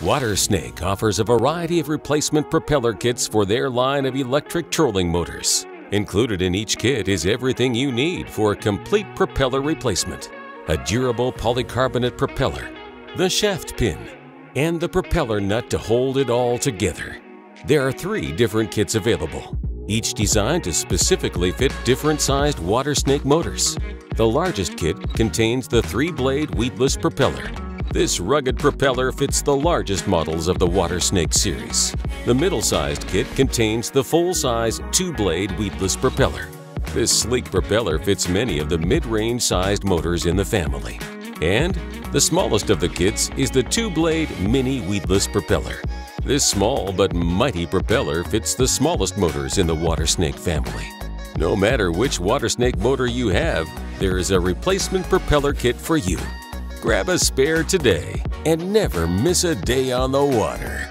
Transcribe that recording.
Watersnake offers a variety of replacement propeller kits for their line of electric trolling motors. Included in each kit is everything you need for a complete propeller replacement. A durable polycarbonate propeller, the shaft pin, and the propeller nut to hold it all together. There are three different kits available, each designed to specifically fit different sized Watersnake motors. The largest kit contains the three-blade weedless propeller this rugged propeller fits the largest models of the Watersnake series. The middle-sized kit contains the full-size two-blade weedless propeller. This sleek propeller fits many of the mid-range sized motors in the family. And the smallest of the kits is the two-blade mini weedless propeller. This small but mighty propeller fits the smallest motors in the Watersnake family. No matter which Watersnake motor you have, there is a replacement propeller kit for you. Grab a spare today and never miss a day on the water.